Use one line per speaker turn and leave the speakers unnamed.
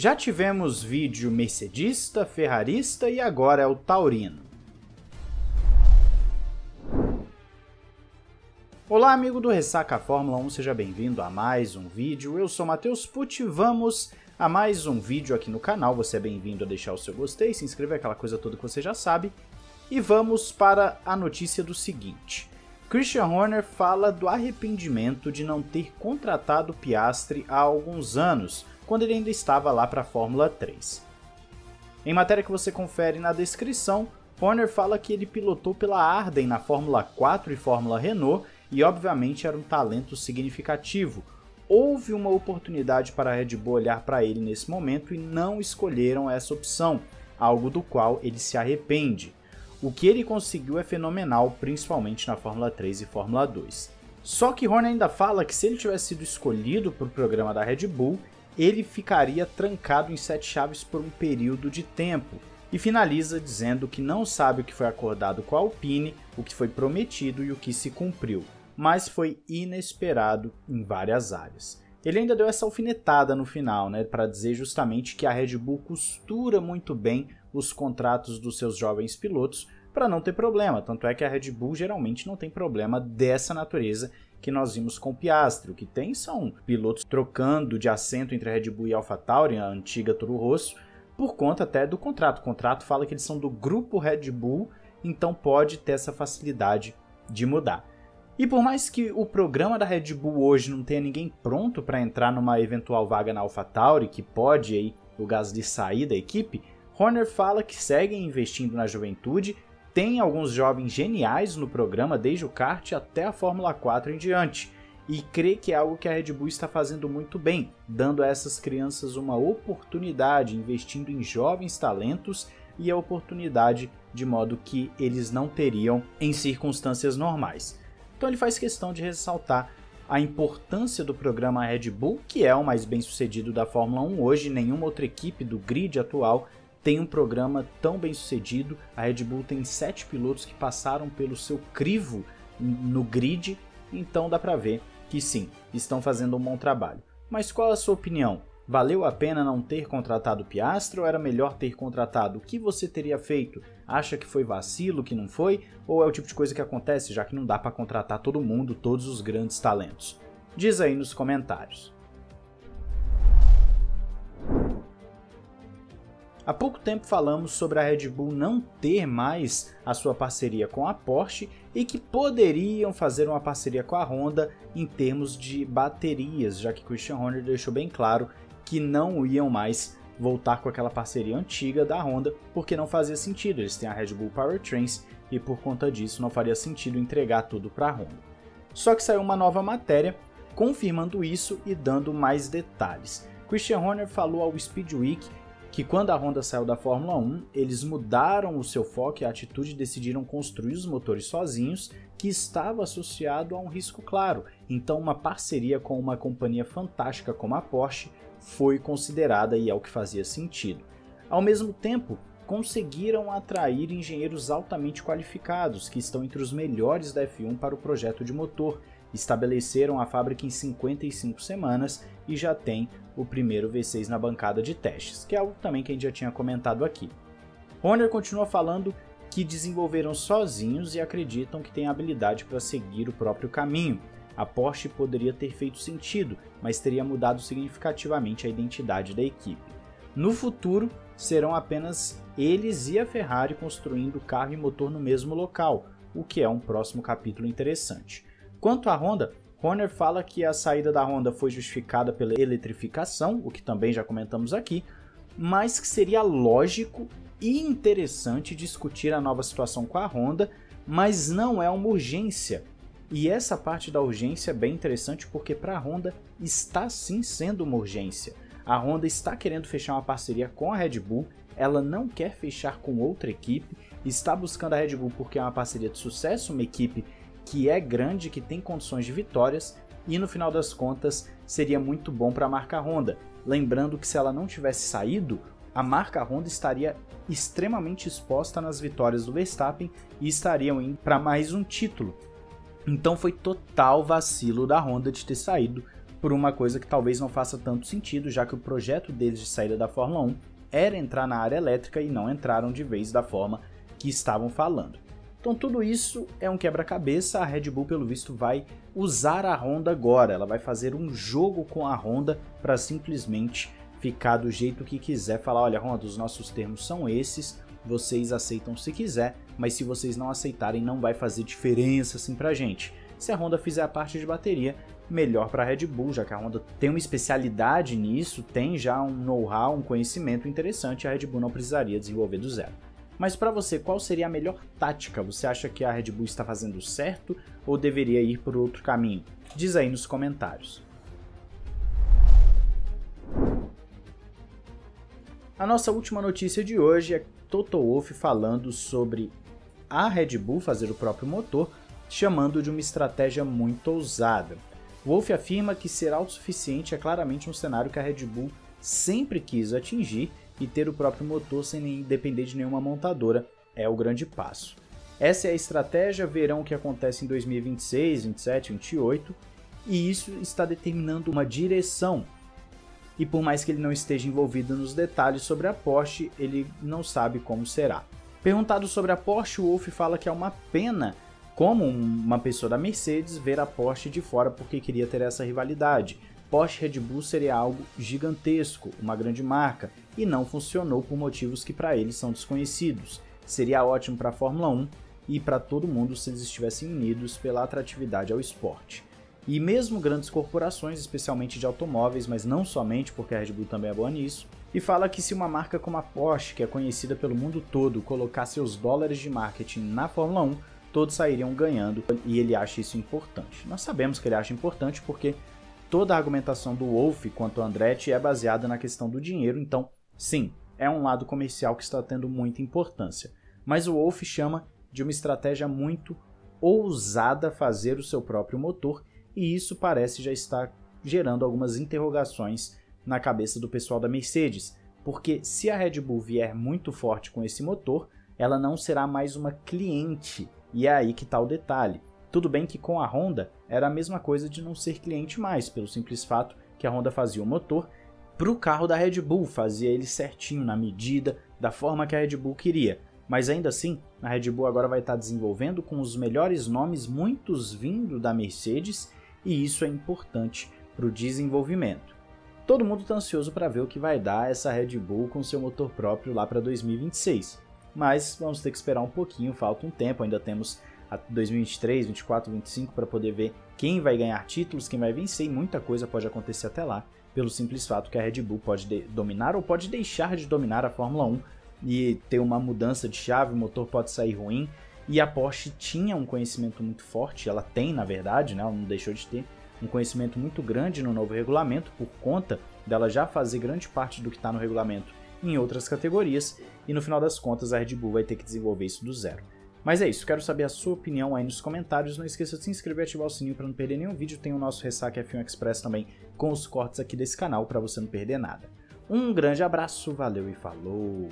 Já tivemos vídeo mercedista, ferrarista e agora é o taurino. Olá amigo do Ressaca Fórmula 1, seja bem-vindo a mais um vídeo. Eu sou Matheus Pucci, vamos a mais um vídeo aqui no canal. Você é bem-vindo a deixar o seu gostei, se inscrever, aquela coisa toda que você já sabe. E vamos para a notícia do seguinte. Christian Horner fala do arrependimento de não ter contratado Piastri há alguns anos, quando ele ainda estava lá para a Fórmula 3. Em matéria que você confere na descrição, Horner fala que ele pilotou pela Arden na Fórmula 4 e Fórmula Renault e obviamente era um talento significativo. Houve uma oportunidade para a Red Bull olhar para ele nesse momento e não escolheram essa opção, algo do qual ele se arrepende. O que ele conseguiu é fenomenal, principalmente na Fórmula 3 e Fórmula 2. Só que Horner ainda fala que se ele tivesse sido escolhido para o programa da Red Bull, ele ficaria trancado em sete chaves por um período de tempo, e finaliza dizendo que não sabe o que foi acordado com a Alpine, o que foi prometido e o que se cumpriu mas foi inesperado em várias áreas. Ele ainda deu essa alfinetada no final, né, para dizer justamente que a Red Bull costura muito bem os contratos dos seus jovens pilotos para não ter problema. Tanto é que a Red Bull geralmente não tem problema dessa natureza que nós vimos com o Piastri. O que tem são pilotos trocando de assento entre Red Bull e AlphaTauri, a antiga Toro Rosso, por conta até do contrato. O contrato fala que eles são do grupo Red Bull, então pode ter essa facilidade de mudar. E por mais que o programa da Red Bull hoje não tenha ninguém pronto para entrar numa eventual vaga na AlphaTauri, que pode aí o Gasly sair da equipe, Horner fala que seguem investindo na juventude, tem alguns jovens geniais no programa desde o kart até a Fórmula 4 em diante, e crê que é algo que a Red Bull está fazendo muito bem, dando a essas crianças uma oportunidade, investindo em jovens talentos e a oportunidade de modo que eles não teriam em circunstâncias normais. Então ele faz questão de ressaltar a importância do programa Red Bull, que é o mais bem sucedido da Fórmula 1 hoje, nenhuma outra equipe do grid atual tem um programa tão bem sucedido. A Red Bull tem sete pilotos que passaram pelo seu crivo no grid, então dá para ver que sim, estão fazendo um bom trabalho. Mas qual a sua opinião? Valeu a pena não ter contratado Piastri ou era melhor ter contratado? O que você teria feito? Acha que foi vacilo, que não foi? Ou é o tipo de coisa que acontece já que não dá para contratar todo mundo, todos os grandes talentos? Diz aí nos comentários. Há pouco tempo falamos sobre a Red Bull não ter mais a sua parceria com a Porsche e que poderiam fazer uma parceria com a Honda em termos de baterias, já que Christian Horner deixou bem claro que não iam mais voltar com aquela parceria antiga da Honda, porque não fazia sentido. Eles têm a Red Bull Powertrains e por conta disso não faria sentido entregar tudo para a Honda. Só que saiu uma nova matéria confirmando isso e dando mais detalhes. Christian Horner falou ao Speed Week que quando a Honda saiu da Fórmula 1, eles mudaram o seu foco e a atitude e decidiram construir os motores sozinhos, que estava associado a um risco claro. Então, uma parceria com uma companhia fantástica como a Porsche foi considerada e é o que fazia sentido. Ao mesmo tempo, conseguiram atrair engenheiros altamente qualificados, que estão entre os melhores da F1 para o projeto de motor. Estabeleceram a fábrica em 55 semanas e já tem o primeiro V6 na bancada de testes, que é algo também que a gente já tinha comentado aqui. Horner continua falando que desenvolveram sozinhos e acreditam que têm habilidade para seguir o próprio caminho, a Porsche poderia ter feito sentido, mas teria mudado significativamente a identidade da equipe. No futuro, serão apenas eles e a Ferrari construindo carro e motor no mesmo local, o que é um próximo capítulo interessante. Quanto à Honda, Horner fala que a saída da Honda foi justificada pela eletrificação, o que também já comentamos aqui, mas que seria lógico e interessante discutir a nova situação com a Honda, mas não é uma urgência, e essa parte da urgência é bem interessante porque para a Honda está sim sendo uma urgência. A Honda está querendo fechar uma parceria com a Red Bull, ela não quer fechar com outra equipe, está buscando a Red Bull porque é uma parceria de sucesso, uma equipe que é grande, que tem condições de vitórias e no final das contas seria muito bom para a marca Honda. Lembrando que se ela não tivesse saído, a marca Honda estaria extremamente exposta nas vitórias do Verstappen e estariam indo para mais um título. Então foi total vacilo da Honda de ter saído por uma coisa que talvez não faça tanto sentido, já que o projeto deles de saída da Fórmula 1 era entrar na área elétrica e não entraram de vez da forma que estavam falando. Então tudo isso é um quebra-cabeça, a Red Bull pelo visto vai usar a Honda agora, ela vai fazer um jogo com a Honda para simplesmente ficar do jeito que quiser, falar, olha Honda, os nossos termos são esses, vocês aceitam se quiser, mas se vocês não aceitarem não vai fazer diferença assim pra gente. Se a Honda fizer a parte de bateria, melhor para a Red Bull, já que a Honda tem uma especialidade nisso, tem já um know-how, um conhecimento interessante, a Red Bull não precisaria desenvolver do zero. Mas para você, qual seria a melhor tática? Você acha que a Red Bull está fazendo certo ou deveria ir por outro caminho? Diz aí nos comentários. A nossa última notícia de hoje é Toto Wolff falando sobre a Red Bull fazer o próprio motor, chamando de uma estratégia muito ousada. Wolff afirma que ser autossuficiente é claramente um cenário que a Red Bull sempre quis atingir e ter o próprio motor sem nem depender de nenhuma montadora é o grande passo. Essa é a estratégia, verão que acontece em 2026, 27, 28, e isso está determinando uma direção. E por mais que ele não esteja envolvido nos detalhes sobre a Porsche, ele não sabe como será. Perguntado sobre a Porsche, o Wolff fala que é uma pena como uma pessoa da Mercedes ver a Porsche de fora porque queria ter essa rivalidade. Porsche Red Bull seria algo gigantesco, uma grande marca, e não funcionou por motivos que para eles são desconhecidos. Seria ótimo para a Fórmula 1 e para todo mundo se eles estivessem unidos pela atratividade ao esporte. E mesmo grandes corporações, especialmente de automóveis, mas não somente porque a Red Bull também é boa nisso, e fala que se uma marca como a Porsche, que é conhecida pelo mundo todo, colocar seus dólares de marketing na Fórmula 1, todos sairiam ganhando, e ele acha isso importante. Nós sabemos que ele acha importante porque toda a argumentação do Wolff quanto ao Andretti é baseada na questão do dinheiro, então, sim, é um lado comercial que está tendo muita importância. Mas o Wolff chama de uma estratégia muito ousada fazer o seu próprio motor, e isso parece já estar gerando algumas interrogações na cabeça do pessoal da Mercedes, porque se a Red Bull vier muito forte com esse motor, ela não será mais uma cliente, e é aí que está o detalhe. Tudo bem que com a Honda era a mesma coisa de não ser cliente mais, pelo simples fato que a Honda fazia o motor para o carro da Red Bull, fazia ele certinho, na medida, da forma que a Red Bull queria. Mas ainda assim, a Red Bull agora vai estar desenvolvendo com os melhores nomes, muitos vindo da Mercedes, e isso é importante para o desenvolvimento. Todo mundo está ansioso para ver o que vai dar essa Red Bull com seu motor próprio lá para 2026. Mas vamos ter que esperar um pouquinho, falta um tempo, ainda temos 2023, 24, 25 para poder ver quem vai ganhar títulos, quem vai vencer e muita coisa pode acontecer até lá, pelo simples fato que a Red Bull pode dominar ou pode deixar de dominar a Fórmula 1 e ter uma mudança de chave, o motor pode sair ruim. E a Porsche tinha um conhecimento muito forte, ela tem na verdade, né, ela não deixou de ter um conhecimento muito grande no novo regulamento por conta dela já fazer grande parte do que está no regulamento em outras categorias e no final das contas a Red Bull vai ter que desenvolver isso do zero. Mas é isso, quero saber a sua opinião aí nos comentários. Não esqueça de se inscrever e ativar o sininho para não perder nenhum vídeo. Tem o nosso Ressaca F1 Express também com os cortes aqui desse canal para você não perder nada. Um grande abraço, valeu e falou!